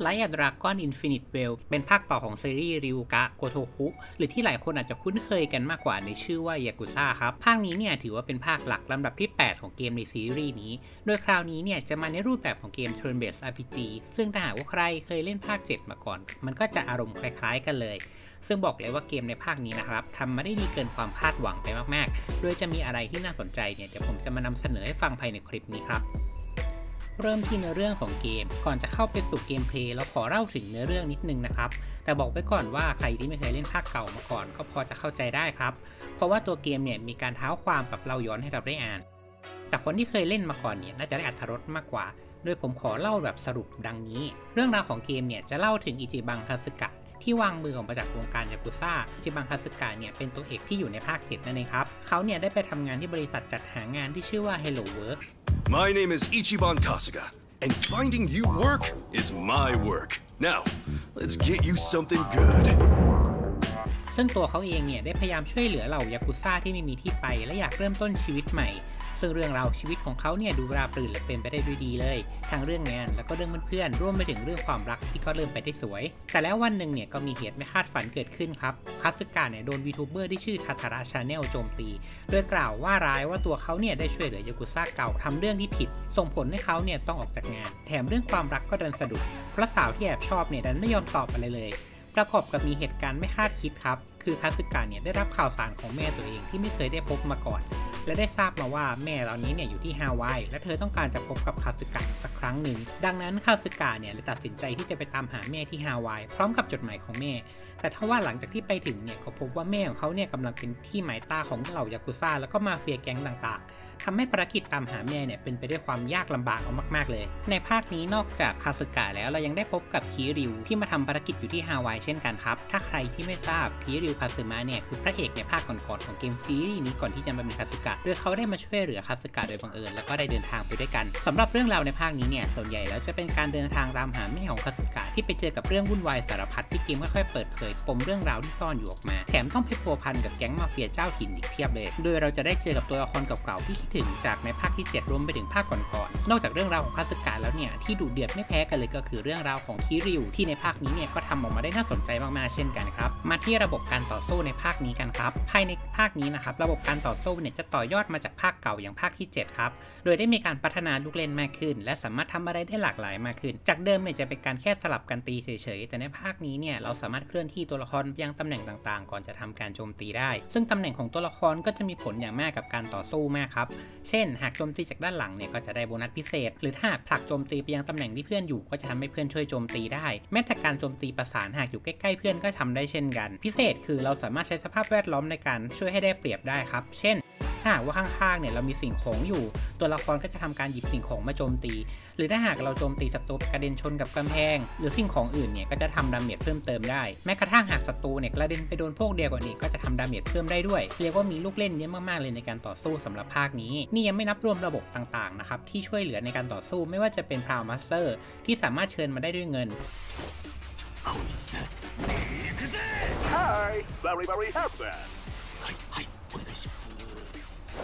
Like a Dragon: Infinite Wealth เป็นภาคต่อของซีรีส์ริวกะโกโทคุหรือที่หลายคนอาจจะคุ้นเคยกันมากกว่าในชื่อว่ายากุซ่าครับ ภาคนี้เนี่ยถือว่าเป็นภาคหลักลำดับที่ 8 ของเกมในซีรีส์นี้ โดยคราวนี้เนี่ยจะมาในรูปแบบของเกม Turn Based RPG ซึ่งถ้าหากว่าใครเคยเล่นภาค 7 มาก่อน มันก็จะอารมณ์คล้ายๆกันเลยซึ่งบอกเลยว่าเกมในภาคนี้นะครับทำมาได้ดีเกินความคาดหวังไปมาก ๆ โดยจะมีอะไรที่น่าสนใจเนี่ยเดี๋ยวผมจะมานำเสนอให้ฟังภายในคลิปนี้ครับ เริ่มที่เนื้อเรื่องของเกม ก่อนจะเข้าไปสู่เกมเพลย์เราขอเล่าถึงเนื้อเรื่องนิดนึงนะครับ แต่บอกไว้ก่อนว่าใครที่ไม่เคยเล่นภาคเก่ามาก่อน ก็พอจะเข้าใจได้ครับ เพราะว่าตัวเกมเนี่ยมีการเท้าความกับเราย้อนให้เราได้อ่าน แต่คนที่เคยเล่นมาก่อนเนี่ยน่าจะได้อัธรสมากกว่า โดยผมขอเล่าแบบสรุปดังนี้ เรื่องราวของเกมเนี่ยจะเล่าถึงอิจิบังคาสึกะที่วางมือออกมาจากวงการยากุซ่าอิจิบังคาสึกะเนี่ยเป็นตัวเอกที่อยู่ในภาค 7 นั่นเองครับ เขาเนี่ยได้ไปทำงานที่บริษัทจัดหางานที่ชื่อว่า Hello Work My name is Ichiban Kasuga, and finding you work is my work. Now, let's get you something good. ซึ่งตัวเขาเองเนี่ยได้พยายามช่วยเหลือเหล่ายากุซ่าที่ไม่มีที่ไป และอยากเริ่มต้นชีวิตใหม่ ซึ่งเรื่องราวชีวิตของเขาเนี่ยดูราบรื่นและเป็นไปได้ด้วยดีเลย ทั้งเรื่องงานแล้วก็เรื่องเพื่อนๆรวมไปถึงเรื่องความรักที่ก็เริ่มไปได้สวย แต่แล้ววันหนึ่งเนี่ยก็มีเหตุไม่คาดฝันเกิดขึ้นครับคาสึกะเนี่ยโดน VTuber ที่ชื่อทาทาระ Channel โจมตี โดยกล่าวว่าร้ายว่าตัวเขาเนี่ยได้ช่วยเหลือยากุซ่าเก่าทำเรื่องที่ผิด ส่งผลให้เขาเนี่ยต้องออกจากงาน แถมเรื่องความรักก็ดันสะดุดเพราะสาวที่แอบชอบเนี่ยดันไม่ยอมตอบอะไรเลยประกอบกับมีเหตุการณ์ไม่คาดคิดครับ คือคาสึกะเนี่ยได้รับข่าวสารของแม่ตัวเองที่ไม่เคยได้พบมาก่อน และได้ทราบมาว่าแม่ตอนนี้เนี่ยอยู่ที่ฮาวาย และเธอต้องการจะพบกับคาสึกะสักครั้งหนึ่ง ดังนั้นคาสึกะเนี่ยเลยตัดสินใจที่จะไปตามหาแม่ที่ฮาวาย พร้อมกับจดหมายของแม่ แต่ถ้าว่าหลังจากที่ไปถึงเนี่ยก็พบว่าแม่ของเขาเนี่ยกำลังเป็นที่หมายตาของเหล่ายากุซ่าแล้วก็มาเฟียแก๊งต่างๆทำให้ภารกิจตามหาแม่เนี่ยเป็นไปด้วยความยากลำบากเอามากๆเลย ในภาคนี้นอกจากคาสึกะแล้วเรายังได้พบกับคีริวที่มาทำภารกิจอยู่ที่ฮาวายเช่นกันครับ ถ้าใครที่ไม่ทราบคีริวคาสึมะเนี่ยคือพระเอกในภาคก่อนๆของเกมซีรีส์นี้ก่อนที่จะมาเป็นคาสึกะโดยเขาได้มาช่วยเหลือคาสึกะโดยบังเอิญแล้วก็ได้เดินทางไปด้วยกันสำหรับเรื่องราวในภาคนี้เนี่ยส่วนใหญ่แล้วจะเป็นการเดินทางตามหาแม่ของคาสึกะที่ไปเจอกับเรื่องวุ่นวายสารพัดที่เกมค่อยๆเปิดเผยปมเรื่องราวที่ซ่อนอยู่ออกมา แถมต้องไปพัวพันกับแก๊งมาเฟียเจ้าถิ่นอีกเพียบเลย โดยเราจะได้เจอกับตัวละครเก่าๆที่คิดถึงจากในภาคที่ 7 รวมไปถึงภาคก่อนๆ นอกจากเรื่องราวของคาสึกะแล้วเนี่ยที่ดุเดือดไม่แพ้กันเลยก็คือเรื่องราวของคิริวที่ในภาคนี้เนี่ยก็ทำออกมาได้น่าสนใจมากๆเช่นกันครับ มาที่ระบบการต่อสู้ในภาคนี้กันครับ ภายในภาคนี้นะครับระบบการต่อสู้เนี่ยจะต่อยอดมาจากภาคเก่าอย่างภาคที่ 7 ครับ โดยได้มีการพัฒนาลูกเล่นมากขึ้น และสามารถทำอะไรได้หลากหลายมากขึ้น จากเดิมเนี่ยจะเป็นการแค่สลับกันตีเฉยๆแต่ในภาคนี้เนี่ยเราสามารถเคลื่อนที่ตัวละครยังตำแหน่งต่างๆ ก่อนจะทำการโจมตีได้ ซึ่งตำแหน่งของตัวละครก็จะมีผลอย่างมากกับการต่อสู้มากครับ เช่น หากโจมตีจากด้านหลังเนี่ยก็จะได้โบนัสพิเศษ หรือถ้าผลักโจมตีไปยังตำแหน่งที่เพื่อนอยู่ก็จะทำให้เพื่อนช่วยโจมตีได้ แม้แต่การโจมตีประสานหากอยู่ใกล้ๆเพื่อนก็ทำได้เช่นกัน พิเศษคือเราสามารถใช้สภาพแวดล้อมในการช่วยให้ได้เปรียบได้ครับ เช่น ถ้าหากว่าข้างๆเนี่ยเรามีสิ่งของอยู่ ตัวละครก็จะทำการหยิบสิ่งของมาโจมตี หรือถ้าหากเราโจมตีศัตรูกระเด็นชนกับกำแพง หรือสิ่งของอื่นเนี่ยก็จะทำ damage เพิ่มเติมได้ แม้กระทั่งหากศัตรูเนี่ยกระเด็นไปโดนพวกเดียวกันนี้ก็จะทำ damage เพิ่มได้ด้วย เรียกว่ามีลูกเล่นเยอะมากๆเลยในการต่อสู้สำหรับภาคนี้ นี่ยังไม่นับรวมระบบต่างๆนะครับที่ช่วยเหลือในการต่อสู้ไม่ว่าจะเป็นพราวมาสเตอร์ที่สามารถเชิญมาได้ด้วยเงิน Hi, very, very happy.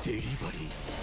デリバリー。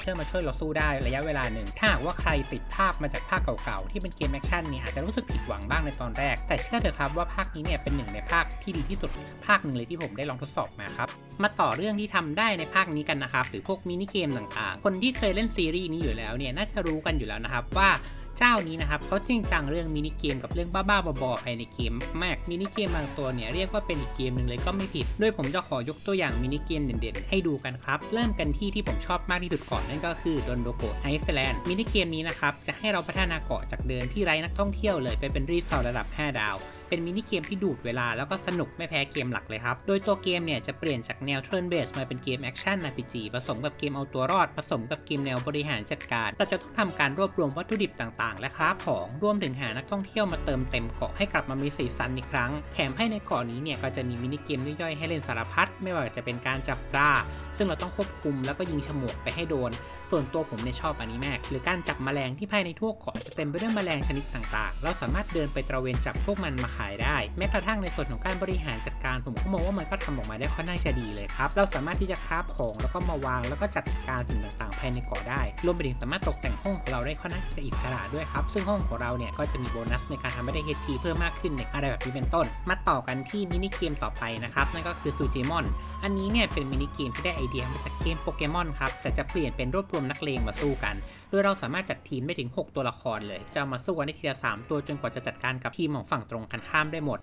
เพื่อมาช่วยเราสู้ได้ระยะเวลาหนึ่ง ถ้าหากว่าใครติดภาพมาจากภาคเก่าๆ ที่เป็นเกมแอคชั่นเนี่ยอาจจะรู้สึกผิดหวังบ้างในตอนแรก แต่เชื่อเถอะครับว่าภาคนี้เนี่ยเป็นหนึ่งในภาคที่ดีที่สุด ภาคหนึ่งเลยที่ผมได้ลองทดสอบมาครับ มาต่อเรื่องที่ทำได้ในภาคนี้กันนะครับ หรือพวกมินิเกมต่างๆ คนที่เคยเล่นซีรีส์นี้อยู่แล้วเนี่ยน่าจะรู้กันอยู่แล้วนะครับว่า เจ้านี้นะครับเขาจริงจังเรื่องมินิเกมกับเรื่องบ้าๆบอๆภายในเกมมากมินิเกมบางตัวเนี่ยเรียกว่าเป็นอีกเกมหนึ่งเลยก็ไม่ผิดด้วยผมจะขอยกตัวอย่างมินิเกมเด่นๆ ให้ดูกันครับ เริ่มกันที่ที่ผมชอบมากที่สุดก่อนนั่นก็คือ Dondoko Island มินิเกมนี้นะครับจะให้เราพัฒนาเกาะจากเดิมที่ไร้นักท่องเที่ยวเลยไปเป็นรีสอร์ทระดับ 5 ดาว เป็นมินิเกมที่ดูดเวลาแล้วก็สนุกไม่แพ้เกมหลักเลยครับ โดยตัวเกมเนี่ยจะเปลี่ยนจากแนว turn based มาเป็นเกมแอคชั่น RPG ผสมกับเกมเอาตัวรอด ผสมกับเกมแนวบริหารจัดการ เราจะต้องทำการรวบรวมวัตถุดิบต่างๆ และ craft ของรวมถึงหานักท่องเที่ยวมาเติมเต็มเกาะให้กลับมามีสีสันอีกครั้ง แถมให้ในเกาะนี้เนี่ยก็จะมีมินิเกมย่อยๆให้เล่นสารพัดไม่ว่าจะเป็นการจับปลาซึ่งเราต้องควบคุมแล้วก็ยิงฉมวกไปให้โดน ส่วนตัวผมเนี่ยชอบอันนี้มากหรือการจับแมลงที่ภายในทั่วเกาะจะเต็มไปด้วยแมลงชนิดต่างๆ เราสามารถเดินไปตระเวนจับพวกมันมาขายได้ แม้กระทั่งในส่วนของการบริหารจัดการผมก็มองว่ามันก็ทำออกมาได้ค่อนข้างจะดีเลยครับเราสามารถที่จะ craft ของแล้วก็มาวาง แล้วก็จัดการสิ่งต่างๆภายในเกาะได้รวมไปถึงสามารถตกแต่งห้องของเราได้ค่อนข้างจะอิสระด้วยครับซึ่งห้องของเราเนี่ยก็จะมีโบนัสในการทำให้ได้ HP เพิ่มมากขึ้นในอะไรแบบนี้เป็นต้น มาต่อกันที่มินิเกมต่อไปนะครับนั่นก็คือซูจิมอนอันนี้เนี่ยเป็นมินิเกมที่ได้ไอเดียมาจากเกมโปเกมอนครับแต่จะเปลี่ยนเป็นรวบรวมนักเลงมาสู้กัน โดยเราสามารถจัดทีมได้ถึง 6 ตัวละครเลย จะมาสู้กันได้ทีละ3ตัวจนกว่าจะจัดการกับทีมของฝั่งตรงกันข้ามได้หมด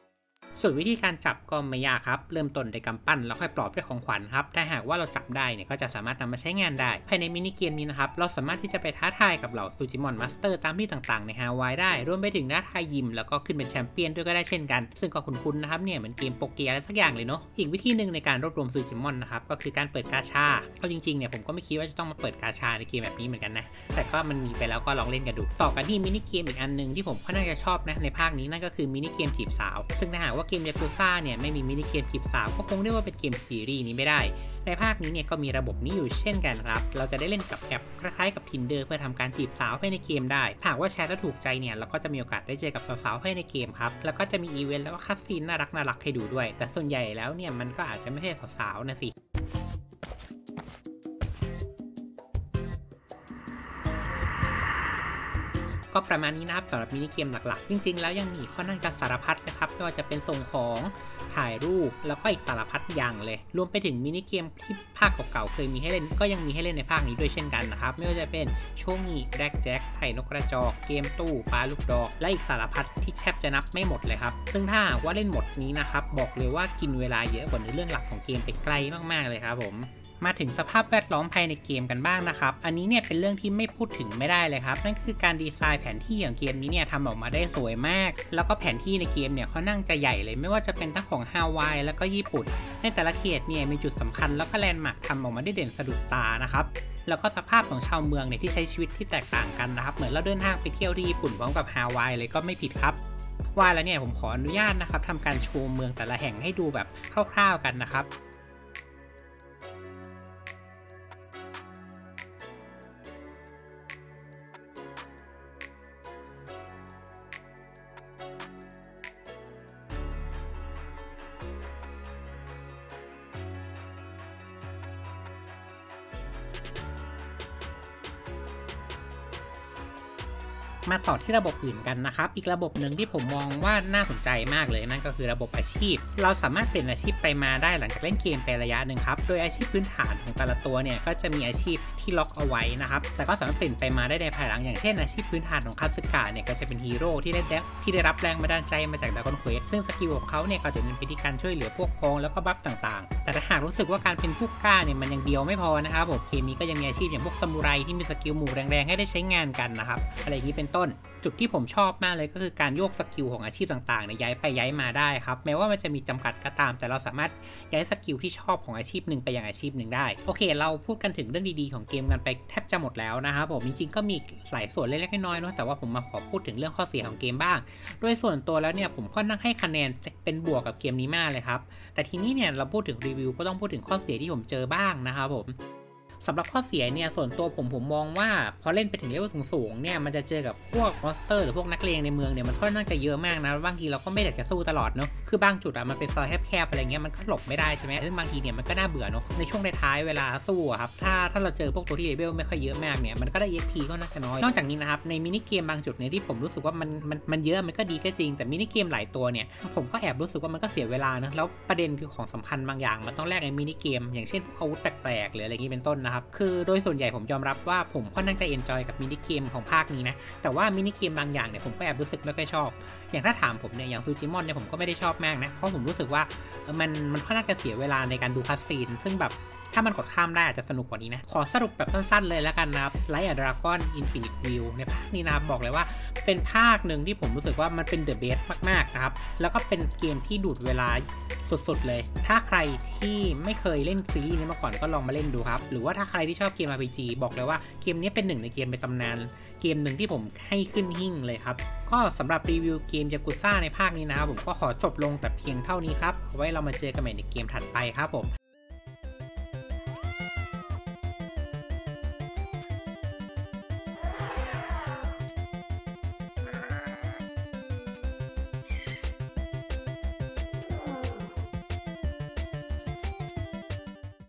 ส่วนวิธีการจับก็ไม่ยากครับ เริ่มต้นด้วยกำปั้นแล้วค่อยปลอบด้วยของขวัญครับ ถ้าหากว่าเราจับได้เนี่ยก็จะสามารถนำมาใช้งานได้ ภายในมินิเกมนี้นะครับ เราสามารถที่จะไปท้าทายกับเหล่าซูจิมอน master ตามที่ต่างๆในฮาวายได้ รวมไปถึงท้าทายยิมแล้วก็ขึ้นเป็นแชมเปี้ยนด้วยก็ได้เช่นกัน ซึ่งก็คุ้นๆนะครับเนี่ยเหมือนเกมโปเกียอะไรสักอย่างเลยเนาะ อีกวิธีหนึ่งในการรวบรวมซูจิมอนนะครับก็คือการเปิดกาชาเอาจริงๆเนี่ยผมก็ไม่คิดว่าจะต้องมาเปิดกาชาในเกมแบบนี้เหมือนกันนะ แต่ก็มันมีไปแล้วก็ลองเล่นกันดู ต่อกันที่มินิเกมอีกอันหนึ่งที่ผมค่อนข้างจะชอบนะในภาคนี้นั่นก็คือมินิเกมจีบสาว ซึ่งถ้าหากว่าเกมยากุซ่าเนี่ยไม่มีมินิเกมจีบสาวก็คงเรียกว่าเป็นเกมซีรีส์นี้ไม่ได้ ในภาคนี้เนี่ยก็มีระบบนี้อยู่เช่นกันครับ เราจะได้เล่นกับแอปคล้ายๆกับ Tinder เพื่อทำการจีบสาวภายในเกมได้หากว่าแชทแล้วถูกใจเนี่ยเราก็จะมีโอกาสได้เจอกับสาวๆภายในเกมครับ แล้วก็จะมีอีเวนต์แล้วก็ cutscene น่ารักน่ารักให้ดูด้วย แต่ส่วนใหญ่แล้วเนี่ยมันก็อาจจะไม่ใช่สาวๆนะสิ ก็ประมาณนี้นะครับสำหรับมินิเกมหลักๆ จริง ๆ แล้วยังมีข้อนั่งจะสารพัดนะครับไม่ว่าจะเป็นส่งของถ่ายรูปแล้วก็อีกสารพัดอย่างเลย รวมไปถึงมินิเกมที่ภาคเก่าๆเคยมีให้เล่นก็ยังมีให้เล่นในภาคนี้ด้วยเช่นกันนะครับ ไม่ว่าจะเป็นโชงีแบล็กแจ็คไถ่นกกระจอก เกมตู้ปลาลูกดอก และอีกสารพัดที่แทบจะนับไม่หมดเลยครับ ซึ่งถ้าว่าเล่นหมดนี้นะครับบอกเลยว่ากินเวลาเยอะกว่าในเรื่องหลักของเกมไปไกลมากๆเลยครับผม มาถึงสภาพแวดล้อมภายในเกมกันบ้างนะครับ อันนี้เนี่ยเป็นเรื่องที่ไม่พูดถึงไม่ได้เลยครับ นั่นคือการดีไซน์แผนที่ของเกมนี้เนี่ยทำออกมาได้สวยมาก แล้วก็แผนที่ในเกมเนี่ยเขานั่งจะใหญ่เลยไม่ว่าจะเป็นทั้งของฮาวายแล้วก็ญี่ปุ่น ในแต่ละเขตเนี่ยมีจุดสำคัญแล้วก็แลนด์มาร์คทำออกมาได้เด่นสะดุดตานะครับแล้วก็สภาพของชาวเมืองเนี่ยที่ใช้ชีวิตที่แตกต่างกันนะครับ เหมือนเราเดินทางไปเที่ยวที่ญี่ปุ่นพร้อมกับฮาวายเลยก็ไม่ผิดครับ ว่าแล้วเนี่ยผมขออนุญาตนะครับทำการโชว์เมืองแต่ละแห่งให้ดูแบบคร่าวๆกันนะครับ มาต่อที่ระบบอื่นกันนะครับ อีกระบบหนึ่งที่ผมมองว่าน่าสนใจมากเลยนั่นก็คือระบบอาชีพ เราสามารถเปลี่ยนอาชีพไปมาได้หลังจากเล่นเกมไประยะหนึ่งครับ โดยอาชีพพื้นฐานของแต่ละตัวเนี่ยก็จะมีอาชีพ ที่ล็อกเอาไว้นะครับ แต่ก็สามารถเปลี่ยนไปมาได้ในภายหลังอย่างเช่นอาชีพพื้นฐานของคาสุกะเนี่ยก็จะเป็นฮีโร่ที่ได้ที่ได้รับแรงบันดาลใจมาจาก Dragon Quest ซึ่ง skill ของเขาเนี่ยก็จะเป็นวิธีการช่วยเหลือพวกพ้องแล้วก็ buff ต่างๆ แต่ถ้าหากรู้สึกว่าการเป็นผู้กล้าเนี่ยมันยังเดือดไม่พอนะครับผมเกมนี้ก็ยังมีอาชีพอย่างพวกซามูไรที่มี skill หมู่แรงๆให้ได้ใช้งานกันนะครับอะไรอย่างนี้เป็นต้น จุดที่ผมชอบมากเลยก็คือการโยก skill ของอาชีพต่างๆเนี่ยย้ายไปย้ายมาได้ครับ แม้ว่ามันจะมีจำกัดก็ตาม แต่เราสามารถย้าย skill ที่ชอบของอาชีพหนึ่งไปยังอาชีพหนึ่งได้ โอเค เราพูดกันถึงเรื่องดีๆของเกมกันไปแทบจะหมดแล้วนะครับผมจริงๆก็มีหลายส่วนเล็กๆน้อยๆเนาะแต่ว่าผมมาขอพูดถึงเรื่องข้อเสียของเกมบ้าง โดยส่วนตัวแล้วเนี่ยผมก็นั่งให้คะแนนเป็นบวกกับเกมนี้มากเลยครับแต่ทีนี้เนี่ยเราพูดถึงรีวิวก็ต้องพูดถึงข้อเสียที่ผมเจอบ้างนะครับผม สำหรับข้อเสียเนี่ยส่วนตัวผมผมมองว่าพอเล่นไปถึงเลเวลสูงๆเนี่ยมันจะเจอกับพวก monster หรือพวกนักเลงในเมืองเนี่ยมันค่อนข้างจะเยอะมากนะบางทีเราก็ไม่อยากจะสู้ตลอดเนาะคือบางจุดอะมันเป็นซอยแคบๆอะไรเงี้ยมันก็หลบไม่ได้ใช่ไหมซึ่งบางทีเนี่ยมันก็น่าเบื่อเนาะในช่วงท้ายเวลาสู้อะครับถ้าถ้าเราเจอพวกตัวที่เลเวลไม่ค่อยเยอะมากเนี่ยมันก็ได้ EXP ก็น่าจะน้อยนอกจากนี้นะครับในมินิเกมบางจุดเนี่ยที่ผมรู้สึกว่ามันมันมันเยอะมันก็ดีก็จริงแต่มินิเกมหลายตัวเนี่ยผมก็แอบรู้สึกว่ามันก็เสียเวลานะแล้วประเด็นคือของสำคัญบางอย่างมันต้องแลกในมินิเกมอย่างเช่นพวกอาวุธแปลกๆหรืออะไรอย่างนี้เป็นต้นนะครับ คือโดยส่วนใหญ่ผมยอมรับว่าผมค่อนข้างจะ enjoy กับมินิเกมของภาคนี้นะ แต่ว่ามินิเกมบางอย่างเนี่ยผมก็แอบรู้สึกไม่ค่อยชอบ อย่างถ้าถามผมเนี่ย อย่างซูจิมอนเนี่ยผมก็ไม่ได้ชอบมากนะ เพราะผมรู้สึกว่ามันมันค่อนข้างจะเสียเวลาในการดู cutscene ซึ่งแบบถ้ามันกดข้ามได้อาจจะสนุกกว่านี้นะ ขอสรุปแบบสั้นๆเลยแล้วกันนะครับ Like a Dragon Infinite Wealth ในภาคนี้นะครับ บอกเลยว่าเป็นภาคหนึ่งที่ผมรู้สึกว่ามันเป็น the best มากๆนะครับ แล้วก็เป็นเกมที่ดูดเวลาสุดๆเลย ถ้าใครที่ไม่เคยเล่นซีรีส์นี้มาก่อนก็ลองมาเล่นดูครับ หรือว่าถ้าใครที่ชอบเกม RPG บอกเลยว่าเกมนี้เป็นหนึ่งในเกมในตำนาน เกมหนึ่งที่ผมให้ขึ้นหิ่งเลยครับ ก็สำหรับรีวิวเกมยากุซ่าในภาคนี้นะครับผมก็ขอจบลงแต่เพียงเท่านี้ครับ ไว้เรามาเจอกันใหม่ในเกมถัดไปครับผม